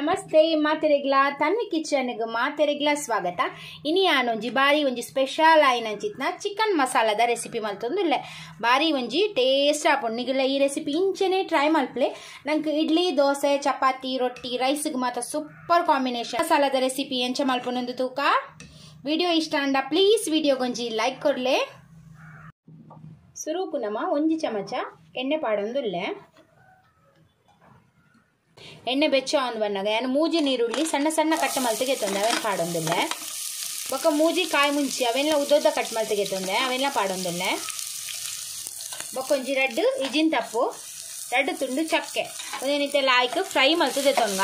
ನಮಸ್ತೆ, ಮಾತೆರೆಗ್ಲ, ತನ್ವಿ ಕಿಚನ್ಗೆ ಮಾತೆರೆಗ್ಲ ಸ್ವಾಗತ. ಇನಿ ಒಂಜಿ ಬಾರಿ ಒಂಜಿ ಸ್ಪೆಷಲ್ ಆಯ್ನಂಚಿತ್ನ ಚಿಕನ್ ಮಸಾಲದ ರೆಸಿಪಿ ಮಲ್ತೊಂದುಲ್ಲೆ. ಬಾರಿ ಒಂಜಿ ಟೇಸ್ಟ್ ಆಪುಂಡು ನಿಗಲ ಈ ರೆಸಿಪಿ ಇಂಚೆನೆ ಟ್ರೈ ಮಲ್ಪ್ಲೆ. ನಂಗೆ ಇಡ್ಲಿ, ದೋಸೆ, ಚಪಾತಿ, ರೊಟ್ಟಿ, ರೈಸ್ಗೆ ಮಾತ್ರ ಸೂಪರ್ ಕಾಂಬಿನೇಷನ್. ಮಸಾಲದ ರೆಸಿಪಿ ಎಂಚ ಮಲ್ಪೊಂದು ತೂಕ. ವಿಡಿಯೋ ಇಷ್ಟ ಅಂಡ ಪ್ಲೀಸ್ ವಿಡಿಯೋಗೊಂಜಿ ಲೈಕ್ ಕೊಡ್ಲೆ. ಸುರೂಪು ನಮ ಒಂಜಿ ಚಮಚ ಎಣ್ಣೆ ಪಾಡೊಂದುಲ್ಲೆ. ಎಣ್ಣೆ ಬೆಚ್ಚ ಬಣ್ಣಗ ಏನು ಮೂಜಿ ನೀರುಳ್ಳಿ ಸಣ್ಣ ಸಣ್ಣ ಕಟ್ ಮಲ್ತಿಗೆ ತಂದೆ. ಅವೇನು ಪಾಡೊಂದಿಲ್ಲ? ಬೊಕ್ಕ ಮೂಜಿ ಕಾಯಿ ಮುಂಚಿ ಅವೆಲ್ಲ ಉದ್ದೊದ್ದ ಕಟ್ ಮಲ್ತಿಗೆ ತಂದೆ. ಅವೆಲ್ಲ ಪಾಡೊಂದಿಲ್ಲ? ಬೊಕ್ಕೊಂಜಿ ರಡ್ಡು ಇಜಿನ್ ತಪ್ಪು. ರಡ್ಡು ತುಂಡು ಚಕ್ಕೆ. ಒಂದೇನಿತ್ತೆ? ಲಾಯ್ಕ್ ಫ್ರೈ ಮಲ್ತದೆ ತೊಂಗ.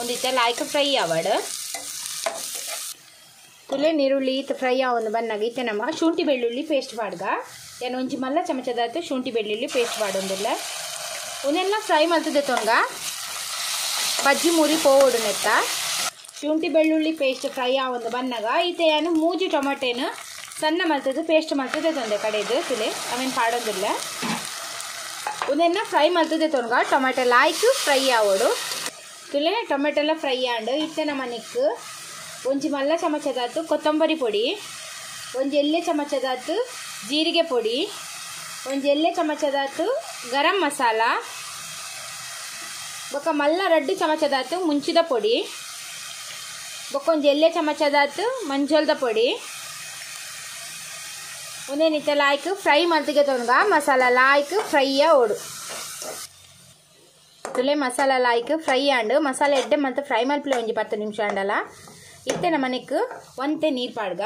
ಒಂದಿತ್ತೆ ಲಾಯ್ಕ್ ಫ್ರೈ ಆವಡ ತುಲೆ ನೀರುಳ್ಳಿ ಇತ್ತು ಫ್ರೈ ಆವೊಂದು ಬಣ್ಣಗ. ಇತ್ತೆ ನಮ್ಮ ಶುಂಠಿ ಬೆಳ್ಳುಳ್ಳಿ ಪೇಸ್ಟ್ ಪಾಡ್ಗ. ಏನು ಒಂಜಿ ಮಲ್ಲ ಚಮಚದಾತು ಶುಂಠಿ ಬೆಳ್ಳುಳ್ಳಿ ಪೇಸ್ಟ್ ಪಾಡೊಂದಿಲ್ಲ. ಒಂದೆಲ್ಲ ಫ್ರೈ ಮಲ್ತದೆ ತೊಂಗ. ಬಜ್ಜಿ ಮುರಿ ಪೋವೊಡುನೆತ್ತ ಶುಂಠಿ ಬೆಳ್ಳುಳ್ಳಿ ಪೇಸ್ಟ್ ಫ್ರೈ ಒಂದು ಬನ್ನಗ ಏನು ಮೂಜಿ ಟೊಮೆಟೆನು ಸಣ್ಣ ಮಲ್ತದ್ದು ಪೇಸ್ಟ್ ಮಲ್ತದೆ ತೊಂದೆ ಕಡೆದು ತುಲೆ ಅವೇನು ಪಾಡೋದಿಲ್ಲ ಒಂದೆನ್ನ ಫ್ರೈ ಮಲ್ತದೆ ತೊನ್ಗ, ಟೊಮೆಟೊ ಲಾಯ್ಕು ಫ್ರೈ ಆವೋಡು. ತುಲೆ ಟೊಮೆಟೊಲ್ಲ ಫ್ರೈ ಆಂಡು ಇತ್ತೆ ನಮ್ಮ ಒಂಜಿ ಮಲ್ಲ ಚಮಚದಾತು ಕೊತ್ತಂಬರಿ ಪುಡಿ ಒಂದು ಎಲ್ಲೆ ಚಮಚದಾತು ಜೀರಿಗೆ ಪುಡಿ ಒಂದು ಎಲ್ಲೆ ಚಮಚದಾತು ಗರಂ ಮಸಾಲ ಬೊಕ್ಕ ಮಲ್ಲ ರಡ್ಡು ಚಮಚದಾತು ಮುಂಚಿದ ಪೊಡಿ ಬೊಕ್ಕೊಂದು ಎಲ್ಲೆ ಚಮಚದಾತು ಮಂಜಲ್ದ ಪೊಡಿ ಒಂದೇನಿತ್ತ ಲಾಯ್ಕ್ ಫ್ರೈ ಮಲ್ತಿಗೆ ತೊನ್ಗ ಮಸಾಲ ಲಾಯ್ಕ್ ಫ್ರೈಯ ಓಡು ತುಲೆ ಮಸಾಲ ಲಾಯ್ಕ್ ಫ್ರೈ ಆಂಡು ಮಸಾಲೆ ಎಡ್ಡೆ ಮತ್ತು ಫ್ರೈ ಮಲ್ಪಲೆ ಒಂಜಿ ಪತ್ತು ನಿಮಿಷ ಅಂಡಲ್ಲ ಇತ್ತೆ ನಮ್ಮನೆಕ್ ಒಂತೆ ನೀರು ಪಾಡ್ಗ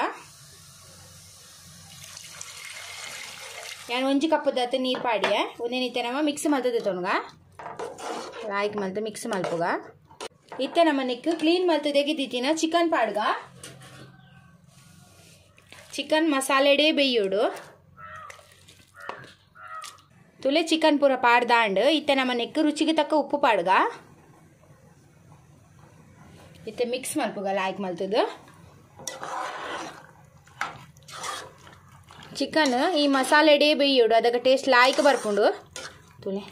ನಾನು ಒಂಜಿ ಕಪ್ಪದಾತು ನೀರು ಪಾಡಿಯೆ ಒಂದೇನಿತ್ತೆ ನಮ್ಮ ಮಿಕ್ಸ್ ಮಲ್ತದೆ ತೊನ್ಗ ಲಾಯ್ಕ್ ಮಲ್ತು ಮಿಕ್ಸ್ ಮಲ್ಪುಗ ಇತ್ತೆ ನಮ್ಮ ಕ್ಲೀನ್ ಮಲ್ತು ತೆಗಿದಿತ್ತಿನ ಚಿಕನ್ ಪಾಡ್ಗ. ಚಿಕನ್ ಮಸಾಲೆಡೇ ಬೇಯೋಡು. ತುಲೆ ಚಿಕನ್ ಪೂರ ಪಾಡ್ದಾಂಡ್, ಇತ್ತೆ ನಮ್ಮ ರುಚಿಗೆ ತಕ್ಕ ಉಪ್ಪು ಪಾಡ್ಗ. ಇತ್ತೆ ಮಿಕ್ಸ್ ಮಲ್ಪುಗ ಲಾಯ್ಕ್ ಮಲ್ತದು ಚಿಕನ್ ಈ ಮಸಾಲೆಡೇ ಬೇಯೋಡು, ಅದಕ್ಕೆ ಟೇಸ್ಟ್ ಲಾಯ್ಕ್ ಬರ್ಕೊಂಡು ತುಲೆ.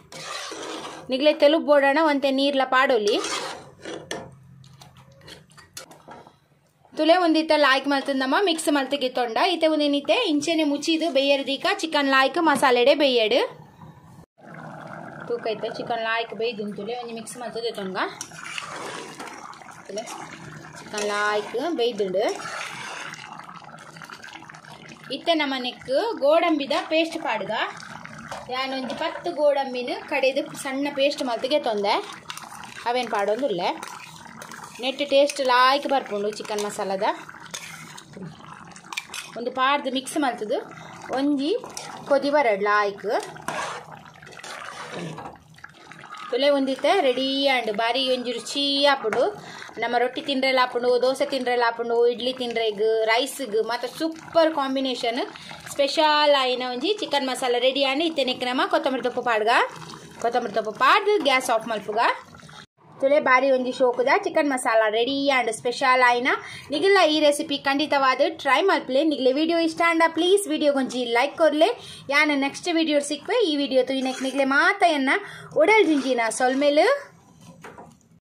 ನಿಗ್ಲೆ ಬೋಡೋಣ, ಒಂತೆ ನೀರ್ಲ ಪಾಡೋಲಿ. ತುಲೆ ಒಂದಿತ್ತ ಲಾಯ್ಕ್ ಮಲ್ತಂದಮ್ಮ ಮಿಕ್ಸ್ ಮಲ್ತಿಗೆ ತೊಂಡ. ಇತ್ತೆ ಒಂದೇನಿತ್ತೆ? ಇಂಚೆನೆ ಮುಚ್ಚಿದು ಬೇಯರ್ದೀಕ ಚಿಕನ್ ಲಾಯ್ಕ್, ಮಸಾಲೆಡೆ ಬೇಯಡು ತೂಕ ಐತೆ, ಚಿಕನ್ ಲಾಯ್ಕ್ ಬೇಯ್ದು ತುಲೆ, ಒಂಜಿ ಮಿಕ್ಸ್ ಮಲ್ತದೆ ತೊಂಗ. ಚಿಕನ್ ಲಾಯ್ಕ್ ಬೇಯ್ದುಂಡು. ಇತ್ತೆ ನಮ್ಮ ನೆಕ್ ಗೋಡಂಬಿದ ಪೇಸ್ಟ್ ಪಾಡ್ಗ. ಯಾನೊಂದು ಪತ್ತು ಗೋಡಂಬಿನ ಕಡೆದು ಸಣ್ಣ ಪೇಸ್ಟ್ ಮಲ್ತಿಗೆ ತೊಂದೆ. ಅವೇನು ಪಾಡೊಂದುಲ್ಲೆ. ನೆಟ್ ಟೇಸ್ಟ್ ಲಾಯ್ಕ್ ಬರ್ಪುಂಡು ಚಿಕನ್ ಮಸಾಲದ. ಒಂದು ಪಾಡ್ದು ಮಿಕ್ಸ್ ಮಲ್ತದು. ಒಂಜಿ ಕೊದಿ ಬರಡ್ ಲಾಯ್ಕ್ ತುಲೆ ಒಂದಿತ್ತೆ ರೆಡಿ ಆಂಡ್ ಬಾರಿ ಒಂಜಿ ರುಚಿ ಆಪುಂಡು. ನಮ್ಮ ರೊಟ್ಟಿ ತಿಂದ್ರೆ ಲಾಪುಂಡು ದೋಸೆ ತಿಂದ್ರೆ ಲಾಪುಂಡು ಇಡ್ಲಿ ರೈಸ್ ರೈಸ್ಗ್ ಮತ್ತು ಸೂಪರ್ ಕಾಂಬಿನೇಷನ್ ಸ್ಪೆಷಲ್ ಆಯಿನ ಒಂಜಿ ಚಿಕನ್ ಮಸಾಲ ರೆಡಿ ಆಂಡ್ ಇತ್ತೆ ನಮ್ಮ ಕೊತ್ತಂಬರಿ ತೊಪ್ಪು ಪಾಡ್ಗ. ಕೊತ್ತಂಬರಿ ತೊಪ್ಪು ಪಾಡ್ದು ಗ್ಯಾಸ್ ಆಫ್ ಮಲ್ಪುಗ. ತುಲೆ ಬಾರಿ ಒಂಜಿ ಶೋಕುದ chicken masala ready and special ಆಯ್ನ. ನಿಗಿಲ್ಲ ಈ ರೆಸಿಪಿ ಖಂಡಿತವಾದ ಟ್ರೈ ಮಲ್ಪಲೆ. ನಿಗಲೆ ವಿಡಿಯೋ ಇಷ್ಟ ಅಂಡ ಪ್ಲೀಸ್ ವಿಡಿಯೋಗೊಂಜಿ ಲೈಕ್ ಕೊರ್ಲೆ ಯಾನ ನೆಕ್ಸ್ಟ್ ವಿಡಿಯೋ ಸಿಕ್ವೆ, ಈ ವಿಡಿಯೋ ತುಯ್ನಕ್ ನಿಗಲೆ ಮಾತೆಯನ್ನ ಉಡಲ್ ಜಿಂಜಿನ ಸೊಲ್ಮೇಲು.